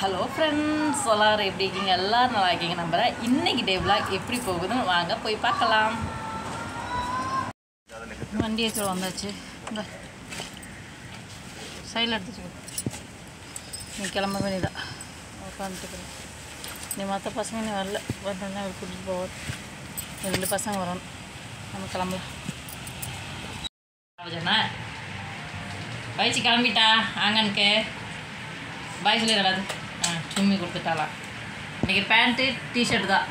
Hello friends எல்லாரும் எப்படி இருக்கீங்க? எல்லோரும் நல்லா இருக்கீங்க நம்புகிறேன் இன்னைக்கு டே vlog எப்படி போகுதுன்னு வாங்க போய் பார்க்கலாம். வண்டி எடுத்துட்டு வந்தாச்சு. இந்த. சைடில் எடுத்துச்சு நீ கிளம்ப வேண்டியதா உட்காந்துட்டு நீ மற்ற பசங்க நீ வரல. வந்தோடனே அவர் கூட்டிகிட்டு போவார். ரெண்டு பசங்க வரணும். நம்ம கிளம்பலாம். சொன்னா கிளம்பிட்டா ஆங்கனுக்கு பாய் சொல்லிடாது ஆ சும்மி கொடுத்துட்டாலாம் இன்றைக்கி பேண்ட்டு டிஷர்ட் தான்.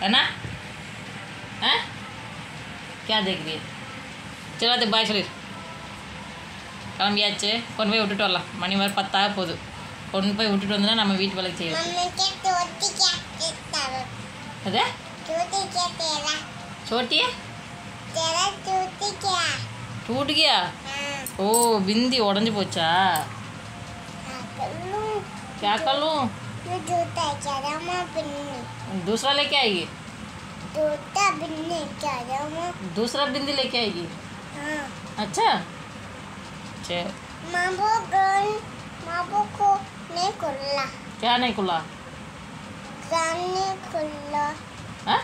என்ன? ஆ? தேக்குது? சரி அது பாய் சொல்லிடு கிளம்பியாச்சு. கொண்டு போய் விட்டுட்டு வரலாம். மணி மாதிரி பத்தாக போகுது. கொண்டு போய் விட்டுட்டு வந்தோன்னா நம்ம வீட்டு வேலைக்கு செய்யலாம் அது? சோட்டியே? டூட்டுக்கியா ஓ பிந்தி உடஞ்சி போச்சா? क्या कर लूँ? दूसरा लेके आएगी? दूसरा बिंदी लेके आएगी? अच्छा। अच्छा क्या नहीं खुला? हाँ?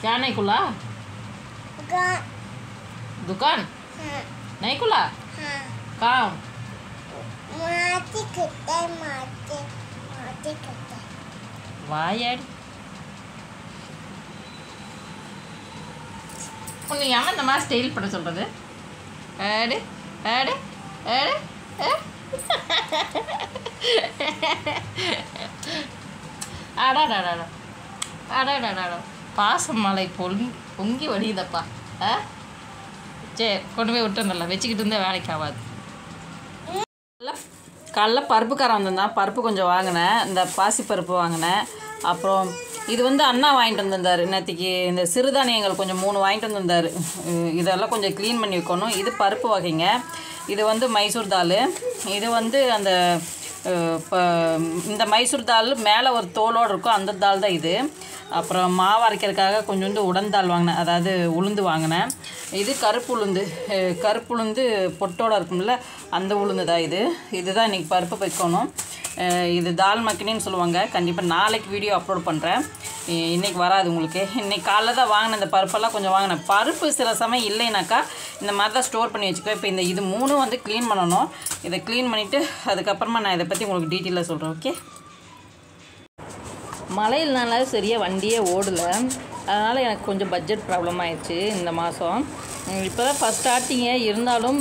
क्या नहीं खुला? दुकान? नहीं खुला? कहाँ வாயாடி. உன்னை ஏன் இந்த மாதிரி ஸ்டைல் பண்ண சொல்கிறது ஆடு ஆடு ஆடு அடாடாடா அடாடாடா பாசம் மலை பொங்கி பொங்கி வடியுதப்பா ஆ சரி கொண்டு போய் விட்டு வந்துடலாம் வச்சுக்கிட்டு இருந்தால் வேலைக்கு ஆகாது காலைல பருப்புக்காரன் வந்திருந்தான் பருப்பு கொஞ்சம் வாங்கினேன். இந்த பாசிப்பருப்பு வாங்கினேன். அப்புறம் இது வந்து அண்ணா வாங்கிட்டு வந்திருந்தார். நேற்றுக்கு இந்த சிறுதானியங்கள் கொஞ்சம் மூணு வாங்கிட்டு வந்திருந்தார். இதெல்லாம் கொஞ்சம் க்ளீன் பண்ணி வைக்கணும். இது பருப்பு வகைங்க. இது வந்து மைசூர் தால் இது வந்து அந்த இந்த மைசூர் தால் மேலே ஒரு தோலோடு இருக்கும். அந்த தால் தான் இது. அப்புறம் மாவு அரைக்கிறதுக்காக கொஞ்சோண்டு உடந்தால் வாங்கினேன். அதாவது உளுந்து வாங்கினேன். இது கருப்பு உளுந்து. கருப்பு உளுந்து பொட்டோட இருக்கும்ல அந்த உளுந்து தான் இது. இதுதான் இன்றைக்கி பருப்பு வைக்கணும். இது தால் மக்கினின்னு சொல்லுவாங்க. கண்டிப்பாக நாளைக்கு வீடியோ அப்லோட் பண்ணுறேன் இன்றைக்கி வராது உங்களுக்கு. இன்றைக்கி காலைல தான் வாங்கினேன் இந்த பருப்பெல்லாம் கொஞ்சம் வாங்கினேன். பருப்பு சில சமயம் இல்லைனாக்கா இந்த மாதிரி தான் ஸ்டோர் பண்ணி வச்சுக்கோ இப்போ இந்த இது மூணும் வந்து க்ளீன் பண்ணணும். இதை க்ளீன் பண்ணிவிட்டு அதுக்கப்புறமா நான் இதை பற்றி உங்களுக்கு டீட்டெயிலாக சொல்கிறேன் ஓகே மழையில்னால சரியாக வண்டியே ஓடலை. அதனால் எனக்கு கொஞ்சம் பட்ஜெட் ப்ராப்ளம் ஆயிடுச்சு இந்த மாதம் இப்போ தான் ஃபஸ்ட் ஸ்டார்டிங்கு இருந்தாலும்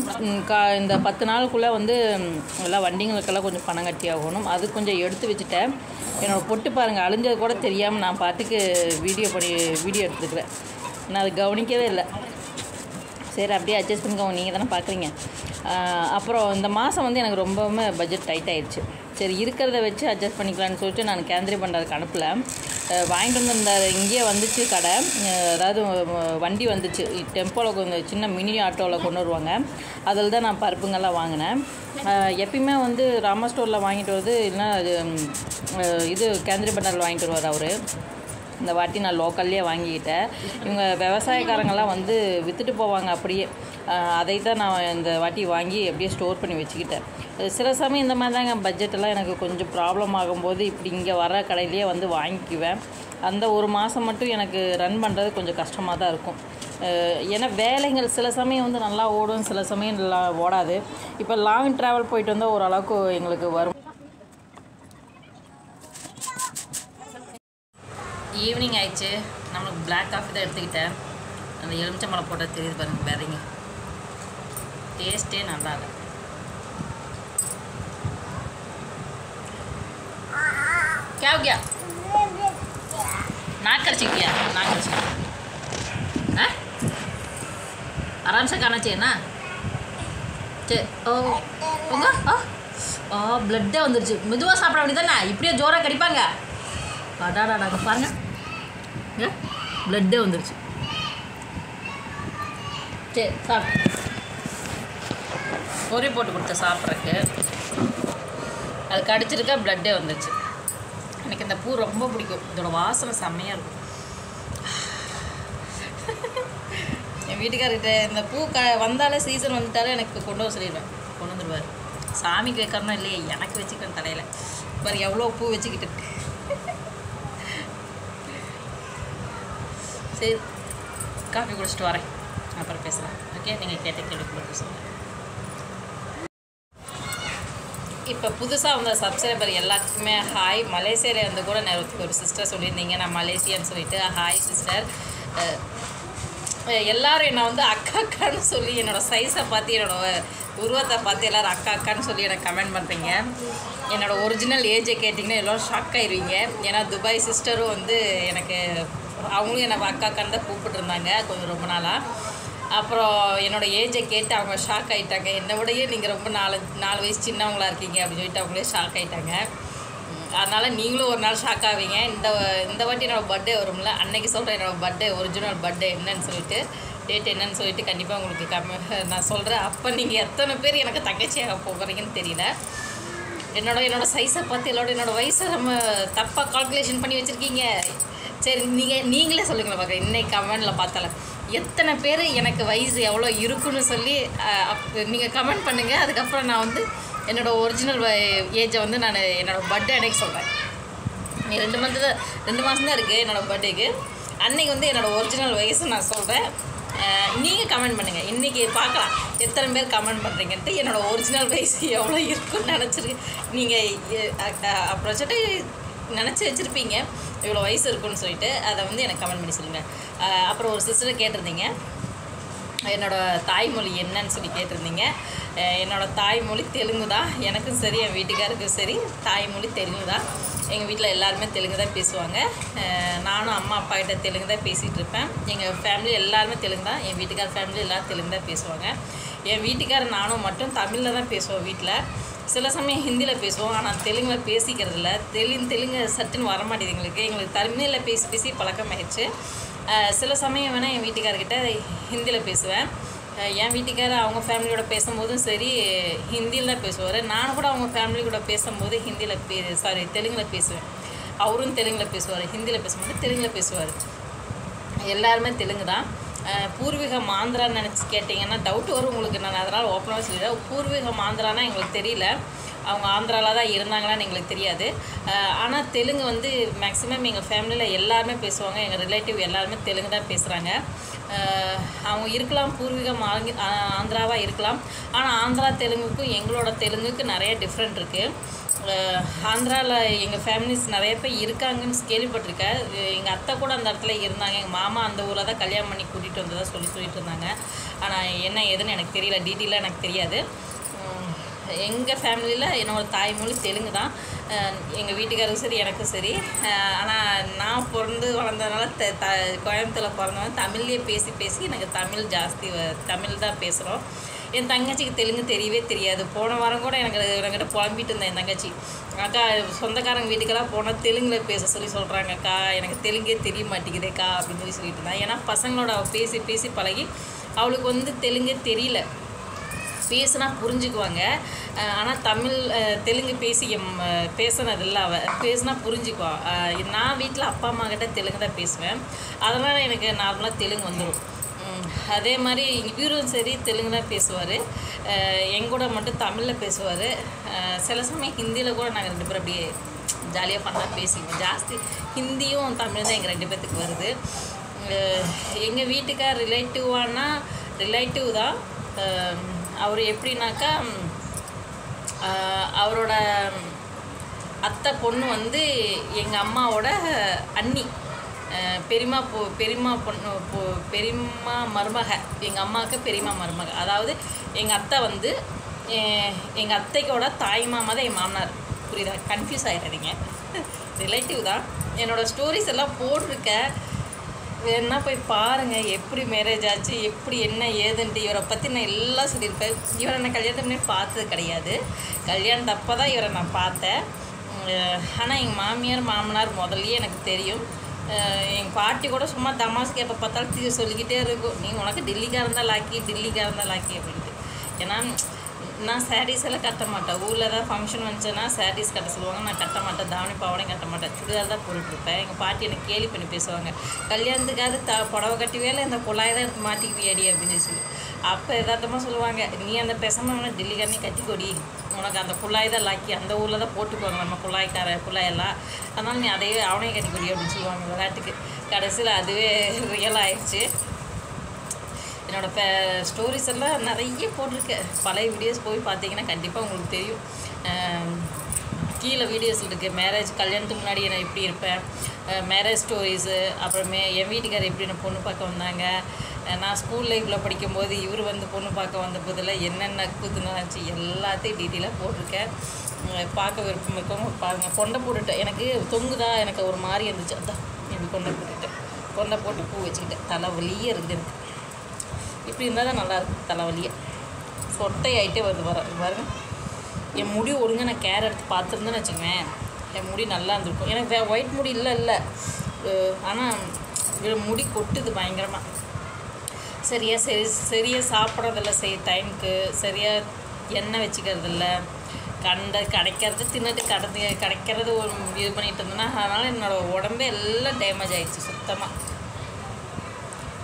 கா இந்த பத்து நாளுக்குள்ளே வந்து எல்லாம் வண்டிங்களுக்கெல்லாம் கொஞ்சம் பணம் கட்டி ஆகணும். அது கொஞ்சம் எடுத்து வச்சுட்டேன். என்னோடய பொட்டு பாருங்கள் அழிஞ்சது கூட தெரியாமல் நான் பாட்டுக்கு வீடியோ பண்ணி வீடியோ எடுத்துக்கிறேன் நான் அது கவனிக்கவே இல்லை. சரி அப்படியே அட்ஜஸ்ட் பண்ணிக்கோங்க. நீங்கள் தானே பார்க்குறீங்க அப்புறம் இந்த மாதம் வந்து எனக்கு ரொம்பவுமே பட்ஜெட் டைட் ஆயிடுச்சு. சரி இருக்கிறத வச்சு அட்ஜஸ்ட் பண்ணிக்கலான்னு சொல்லிட்டு நான் கேந்திரி பண்ணுறதுக்கு அனுப்பல. வாங்கிட்டு வந்து இந்த இங்கேயே வந்துச்சு கடை. அதாவது வண்டி வந்துச்சு. டெம்போவில் கொஞ்சம் சின்ன மினி ஆட்டோவில் கொண்டு வருவாங்க. அதில் தான் நான் பருப்புங்கெல்லாம் வாங்கினேன். எப்பயுமே வந்து ராமா ஸ்டோரில் வாங்கிட்டு வருது இல்லைன்னா இது கேந்திரி பண்டரில் வாங்கிட்டு வருவார் அவர். இந்த வாட்டி நான் லோக்கல்லே வாங்கிக்கிட்டேன். இவங்க விவசாயக்காரங்கெல்லாம் வந்து விற்றுட்டு போவாங்க அப்படியே. அதை தான் நான் இந்த வாட்டி வாங்கி அப்படியே ஸ்டோர் பண்ணி வச்சுக்கிட்டேன். சில சமயம் இந்த மாதிரி தாங்க பட்ஜெட்டெல்லாம் எனக்கு கொஞ்சம் ப்ராப்ளம் ஆகும்போது இப்படி இங்கே வர கடையிலேயே வந்து வாங்கிக்குவேன். அந்த ஒரு மாதம் மட்டும் எனக்கு ரன் பண்ணுறது கொஞ்சம் கஷ்டமாக தான் இருக்கும். ஏன்னா வேலைகள் சில சமயம் வந்து நல்லா ஓடும் சில சமயம் நல்லா ஓடாது. இப்போ லாங் ட்ராவல் போயிட்டு வந்தால் ஓரளவுக்கு எங்களுக்கு வரும். ஈவினிங் ஆயிடுச்சு நம்மளுக்கு பிளாக் காஃபி தான் எடுத்துக்கிட்டேன் அந்த எலுமிச்சம்பழம் போட்டால் தெரியுது பாருங்க வேறங்க டேஸ்ட்டே நல்லா இல்லை क्या हो गया नाक कर गया नाक कर हाँ आराम से खाना चाहिए ना சரி ஓ உங்க ஆ ஆ பிளட்டே வந்துருச்சு மெதுவாக சாப்பிட வேண்டியதானே இப்படியே ஜோராக கடிப்பாங்க அடாடாடா அங்க பாருங்க இங்க பிளட்டே வந்துருச்சு சரி சாப்பிடு பொறி போட்டு கொடுத்த சாப்பிட்றக்கு அது கடிச்சிருக்கா பிளட்டே வந்துருச்சு எனக்கு இந்த பூ ரொம்ப பிடிக்கும் இதோட வாசனை செம்மையாக இருக்கும் என் வீட்டுக்காரர்கிட்ட இந்த பூ க வந்தாலே சீசன் வந்துட்டாலே எனக்கு கொண்டு வர சொல்லிடுவேன் கொண்டு வந்துடுவார் சாமிக்கு வைக்கிறனோ இல்லையே எனக்கு வச்சுக்கிறேன் தலையில் பாரு எவ்வளோ பூ வச்சுக்கிட்டு சரி. காஃபி குடிச்சிட்டு வரேன். அப்புறம் பேசலாம் ஓகே நீங்கள் கேட்ட கேள்விக்கு கொடுத்து சொல்லுங்கள் இப்போ புதுசாக வந்த சப்ஸ்கிரைபர் எல்லாத்துக்குமே ஹாய் மலேசியாவில் இருந்து கூட நேரத்துக்கு ஒரு சிஸ்டர் சொல்லியிருந்தீங்க. நான் மலேசியான்னு சொல்லிட்டு ஹாய் சிஸ்டர் எல்லோரும் என்னை வந்து அக்கா அக்கான்னு சொல்லி என்னோடய சைஸை பார்த்து என்னோட உருவத்தை பார்த்து எல்லோரும் அக்கா அக்கான்னு சொல்லி எனக்கு கமெண்ட் பண்ணுறீங்க என்னோடய ஒரிஜினல் ஏஜை கேட்டிங்கன்னா எல்லோரும் ஷாக் ஆயிடுவீங்க ஏன்னா துபாய் சிஸ்டரும் வந்து எனக்கு அவங்களும் என்னை அக்கா அக்கான்னு தான் கூப்பிட்டுருந்தாங்க கொஞ்சம் ரொம்ப நாளாக அப்புறம் என்னோட ஏஜை கேட்டு அவங்க ஷாக் ஆகிட்டாங்க என்னை விடையே நீங்கள் ரொம்ப நாலு நாலு வயசு சின்னவங்களா இருக்கீங்க அப்படின்னு சொல்லிட்டு அவங்களே ஷாக் ஆகிட்டாங்க அதனால் நீங்களும் ஒரு நாள் ஷாக் ஆவீங்க. இந்த இந்த வாட்டி என்னோடய பர்த்டே வரும்ல அன்றைக்கி சொல்கிறேன் என்னோடய பர்த்டே ஒரிஜினல் பர்த்டே என்னன்னு சொல்லிட்டு டேட் என்னன்னு சொல்லிட்டு கண்டிப்பாக உங்களுக்கு கம்ம நான் சொல்கிறேன் அப்போ நீங்கள் எத்தனை பேர் எனக்கு தங்கச்சியாக போகிறீங்கன்னு தெரியல. என்னோட என்னோடய சைஸை பார்த்து என்னோட என்னோடய வயசை நம்ம தப்பாக கால்குலேஷன் பண்ணி வச்சுருக்கீங்க. சரி நீங்கள் நீங்களே சொல்லுங்களேன் பார்க்க இன்னைக்கு கமெண்டில் பார்த்தால. எத்தனை பேர் எனக்கு வயசு எவ்வளோ இருக்குன்னு சொல்லி நீங்கள் கமெண்ட் பண்ணுங்கள் அதுக்கப்புறம் நான் வந்து என்னோடய ஒரிஜினல் ஏஜை வந்து நான் என்னோடய பர்த்டே அன்னைக்கு சொல்கிறேன் நீ ரெண்டு மந்த்து தான் ரெண்டு மாதம் தான் இருக்குது என்னோடய பர்த்டேக்கு அன்னைக்கு வந்து என்னோடய ஒரிஜினல் வயசு நான் சொல்கிறேன் நீங்கள் கமெண்ட் பண்ணுங்கள் இன்றைக்கி பார்க்கலாம் எத்தனை பேர் கமெண்ட் பண்ணுறீங்கன்ட்டு என்னோடய ஒரிஜினல் வயசு எவ்வளோ இருக்குன்னு நினச்சிருக்கு நீங்கள் அப்புறம் சொல்லிட்டு நினச்சி வச்சுருப்பீங்க. இவ்வளோ வயசு இருக்குன்னு சொல்லிட்டு அதை வந்து எனக்கு கமெண்ட் பண்ணி சொல்லுங்கள் அப்புறம் ஒரு சிஸ்டரை கேட்டிருந்தீங்க. என்னோடய தாய்மொழி என்னன்னு சொல்லி கேட்டிருந்தீங்க. என்னோடய தாய்மொழி தெலுங்கு தான். எனக்கும் சரி என் வீட்டுக்காருக்கும் சரி தாய்மொழி தெலுங்கு தான். எங்கள் வீட்டில் எல்லாருமே தெலுங்கு தான் பேசுவாங்க. நானும் அம்மா அப்பா கிட்ட தெலுங்கு தான் பேசிகிட்டு இருப்பேன். எங்கள் ஃபேமிலி எல்லாருமே தெலுங்கு தான். என் வீட்டுக்கார ஃபேமிலி எல்லோரும் தெலுங்கு தான் பேசுவாங்க. என் வீட்டுக்காரர் நானும் மட்டும் தமிழில் தான் பேசுவோம் வீட்டில் சில சமயம் ஹிந்தியில் பேசுவோம் ஆனால் தெலுங்கில் பேசிக்கிறதில்ல. தெலுங்கு தெலுங்கு சட்டுன்னு வர மாட்டேது எங்களுக்கு. எங்களுக்கு தமிழில் பேசி பேசி பழக்கமாயிடுச்சு. சில சமயம் வேணால் என் வீட்டுக்காரர்கிட்ட ஹிந்தியில் பேசுவேன். என் வீட்டுக்காரர் அவங்க ஃபேமிலியோட பேசும்போதும் சரி ஹிந்தியில் தான் பேசுவார். நானும் கூட அவங்க ஃபேமிலி கூட பேசும்போது ஹிந்தியில் பே சாரி தெலுங்கில் பேசுவேன். அவரும் தெலுங்கில் பேசுவார் ஹிந்தியில் பேசும்போது தெலுங்கில் பேசுவார். எல்லாருமே தெலுங்கு தான் பூர்வீகம் ஆந்திரான்னு நினச்சி கேட்டிங்கன்னா டவுட் வரும் உங்களுக்கு. நான் அதனால் ஓப்பனாக சொல்லிடுறேன் பூர்வீகம் மாந்திரானா எங்களுக்கு தெரியல. அவங்க ஆந்திராவில் தான் இருந்தாங்களான்னு எங்களுக்கு தெரியாது. ஆனால் தெலுங்கு வந்து மேக்ஸிமம் எங்கள் ஃபேமிலியில் எல்லாருமே பேசுவாங்க. எங்கள் ரிலேட்டிவ் எல்லாருமே தெலுங்கு தான் பேசுகிறாங்க அவங்க இருக்கலாம் பூர்வீகம் ஆங்கி ஆந்திராவாக இருக்கலாம். ஆனால் ஆந்திரா தெலுங்குக்கும் எங்களோட தெலுங்குக்கு நிறைய டிஃப்ரெண்ட் இருக்குது ஆந்திராவில் எங்கள் ஃபேமிலிஸ் நிறைய பேர் இருக்காங்கன்னு கேள்விப்பட்டிருக்கேன். எங்கள் அத்தை கூட அந்த இடத்துல இருந்தாங்க. எங்கள் மாமா அந்த ஊரில் தான் கல்யாணம் பண்ணி கூட்டிகிட்டு வந்ததாக சொல்லி சொல்லிட்டு இருந்தாங்க. ஆனால் என்ன ஏதுன்னு எனக்கு தெரியல. டீட்டெயிலாக எனக்கு தெரியாது. எங்கள் ஃபேமிலியில் என்னோடய தாய்மொழி தெலுங்கு தான். எங்கள் வீட்டுக்காரரும் சரி எனக்கும் சரி. ஆனால் நான் பிறந்து வளர்ந்ததுனால த த கோயம்புத்தூரில் பிறந்தவங்க தமிழ்லேயே பேசி பேசி எனக்கு தமிழ் ஜாஸ்தி தமிழ் தான் பேசுகிறோம் என் தங்கச்சிக்கு தெலுங்கு தெரியவே தெரியாது. போன வாரம் கூட எனக்கு என்கிட்ட புலம்பிட்டு இருந்தேன் என் தங்கச்சி. அக்கா சொந்தக்காரங்க வீட்டுக்கெல்லாம் போனால் தெலுங்கில் பேச சொல்லி சொல்கிறாங்க அக்கா எனக்கு தெலுங்கே தெரிய மாட்டேங்குதேக்கா அப்படின்னு சொல்லி சொல்லிட்டு இருந்தேன். ஏன்னா பசங்களோட அவள் பேசி பேசி பழகி அவளுக்கு வந்து தெலுங்கே தெரியல. பேசுனா புரிஞ்சுக்குவாங்க. ஆனால் தமிழ் தெலுங்கு பேசி பேசுனது இல்லை அவள் பேசுனா புரிஞ்சுக்குவா. நான் வீட்டில் அப்பா அம்மா கிட்ட தெலுங்கு தான் பேசுவேன். அதனால் எனக்கு நார்மலாக தெலுங்கு வந்துடும் அதே மாதிரி இவரும் சரி தெலுங்கு தான் பேசுவார் எங்கூட மட்டும் தமிழில் பேசுவார். சில சமயம் ஹிந்தியில் கூட நாங்கள் ரெண்டு பேரும் அப்படியே ஜாலியாக பண்ணா பேசிக்குவோம். ஜாஸ்தி ஹிந்தியும் தமிழ் தான் எங்கள் ரெண்டு பேர்த்துக்கு வருது. எங்கள் வீட்டுக்கார் ரிலேட்டிவானா ரிலேட்டிவ் தான். அவர் எப்படின்னாக்கா அவரோட அத்தை பொண்ணு வந்து எங்கள் அம்மாவோட அண்ணி. பெரியம்மா பொ பெரியம்மா பொண்ணு பொ பெரியம்மா மருமக எங்கள் அம்மாவுக்கு பெரியம்மா மருமக. அதாவது எங்கள் அத்தை வந்து எங்கள் அத்தைக்கோட தாய் மாமா தான் என் மாமனார். புரியுதா? கன்ஃபியூஸ் ஆகிடாதீங்க ரிலேட்டிவ் தான். என்னோடய ஸ்டோரிஸ் எல்லாம் போட்டிருக்கேன் வேணா போய் பாருங்கள் எப்படி மேரேஜ் ஆச்சு எப்படி என்ன ஏதுன்ட்டு. இவரை பற்றி நான் எல்லாம் சொல்லியிருப்பேன். இவரை நான் கல்யாணம் முன்னாடி பார்த்தது கிடையாது. கல்யாணம் தப்போ தான் இவரை நான் பார்த்தேன். ஆனால் எங்கள் மாமியார் மாமனார் முதல்லயே எனக்கு தெரியும். எங்கள் பாட்டி கூட சும்மா தமாஸ்க்கு எப்போ பார்த்தாலும் தீ சொல்லிக்கிட்டே இருக்கும். நீ உனக்கு டெல்லிக்காரன் தான் லாக்கி டெல்லிக்காரன் தான் லாக்கி அப்படின்ட்டு. ஏன்னா நான் சாரீஸ் எல்லாம் கட்ட மாட்டேன். ஊரில் ஏதாவது ஃபங்க்ஷன் வந்துச்சுன்னா சாரீஸ் கட்ட சொல்லுவாங்க. நான் கட்ட மாட்டேன். தாவணி பாவனையும் கட்ட மாட்டேன். சுடிதார் தான் போட்டுட்ருப்பேன். எங்கள் பாட்டி எனக்கு கேலி பண்ணி பேசுவாங்க. கல்யாணத்துக்காவது த புடவை கட்டி வேலை இந்த குழாய் தான் எடுத்து மாட்டிக்குவியாடி அப்படின்னு சொல்லி. அப்போ எதார்த்தமாக சொல்லுவாங்க. நீ அந்த பெசமனை டெல்லிக்காரனே கட்டி கொடி உனக்கு அந்த குழாய் தான் லாக்கி அந்த ஊரில் தான் போட்டுக்குவாங்க நம்ம குழாய்க்கார குழாயெல்லாம். அதனால் நீ அதையே அவனையே கட்டிக்கூடிய அப்படின்னு சொல்லுவாங்க விளையாட்டுக்கு. கடைசியில் அதுவே ரியல் ஆயிடுச்சு. என்னோட பே ஸ்டோரிஸ் எல்லாம் நிறைய போட்டிருக்கேன். பழைய வீடியோஸ் போய் பார்த்தீங்கன்னா கண்டிப்பாக உங்களுக்கு தெரியும். கீழே வீடியோஸ் இருக்குது மேரேஜ் கல்யாணத்துக்கு முன்னாடி நான் எப்படி இருப்பேன்? மேரேஜ் ஸ்டோரிஸு அப்புறமே என் வீட்டுக்காரர் எப்படி என்ன பொண்ணு பார்க்க வந்தாங்க? நான் ஸ்கூல் லைஃப்பில் படிக்கும்போது இவர் வந்து பொண்ணு பார்க்க வந்த போதில் என்னென்ன கூத்துனாச்சு எல்லாத்தையும் டீட்டெயிலாக போட்டிருக்கேன். பார்க்க விருப்பம் இருக்கவங்க பாருங்கள் கொண்டை போட்டுட்டேன். எனக்கு தொங்குதா? எனக்கு ஒரு மாதிரி இருந்துச்சு. அதான் இப்படி கொண்டை போட்டுட்டேன். கொண்டை போட்டு பூ வச்சுக்கிட்டேன். தலை வலியே எனக்கு. இப்படி இருந்தால் தான் நல்லாயிருக்கும் தலைவலியே. சொட்டை ஆகிட்டே வருது வர பாருங்கள் என் முடி ஒழுங்காக நான் கேர் எடுத்து பார்த்துருந்தேன்னு வச்சுக்குவேன் என் முடி நல்லா இருந்திருக்கும். எனக்கு வே ஒயிட் முடி இல்லை இல்லை. ஆனால் முடி கொட்டுது பயங்கரமாக சரியாக சரி சரியாக சாப்பிட்றதில்ல செய் டைமுக்கு சரியாக எண்ணெய் வச்சுக்கிறதில்ல. கண்ட கிடைக்கிறது தின்னுட்டு கடந்து கிடைக்கிறது ஒரு இது பண்ணிட்டு இருந்தேன்னா அதனால் என்னோடய உடம்பே எல்லாம் டேமேஜ் ஆகிடுச்சு சுத்தமாக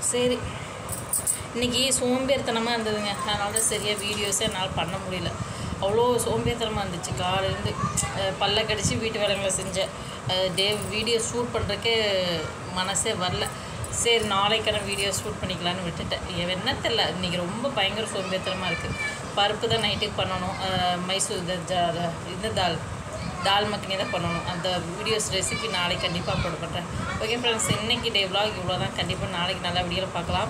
சரி. இன்றைக்கி சோம்பேறித்தனமாக இருந்ததுங்க. அதனால தான் சரியாக வீடியோஸே என்னால் பண்ண முடியல. அவ்வளோ சோம்பேத்தனமாக இருந்துச்சு. காலையிலேருந்து பல்ல கடிச்சு வீட்டு வேலைகளை செஞ்சேன். டே வீடியோ ஷூட் பண்ணுறதுக்கே மனசே வரல. சரி நாளைக்கான வீடியோ ஷூட் பண்ணிக்கலான்னு விட்டுட்டேன். என் என்ன தெரில இன்றைக்கி ரொம்ப பயங்கர சோம்பேத்தனமாக இருக்குது பருப்பு தான் நைட்டுக்கு பண்ணணும். மைசூர் இந்த ஜா- இந்த தால் தால் மக்கனி தான் பண்ணணும். அந்த வீடியோஸ் ரெசிபி நாளைக்கு கண்டிப்பாக அப்லோட் பண்ணுறேன் ஓகே ஃப்ரெண்ட்ஸ் இன்றைக்கி டே விலாக் இவ்வளோ தான் கண்டிப்பாக நாளைக்கு நல்லா வீடியோவில் பார்க்கலாம்.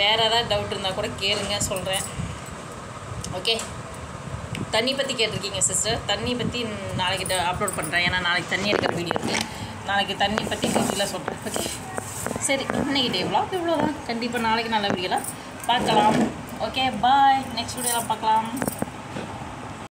வேறு ஏதாவது டவுட் இருந்தால் கூட கேளுங்க சொல்கிறேன் ஓகே தண்ணி பற்றி கேட்டிருக்கீங்க சிஸ்டர் தண்ணி பற்றி நாளைக்கு அப்லோட் பண்ணுறேன் ஏன்னா நாளைக்கு தண்ணி எடுக்கிற வீடியோ இருக்குது நாளைக்கு தண்ணி பற்றி டீட்டெயிலாக சொல்கிறேன் ஓகே சரி இன்றைக்கி டே vlog இவ்வளோ தான் கண்டிப்பாக நாளைக்கு நல்ல வீடியோலாம் பார்க்கலாம். ஓகே பாய் நெக்ஸ்ட் வீடியோலாம் பார்க்கலாம்.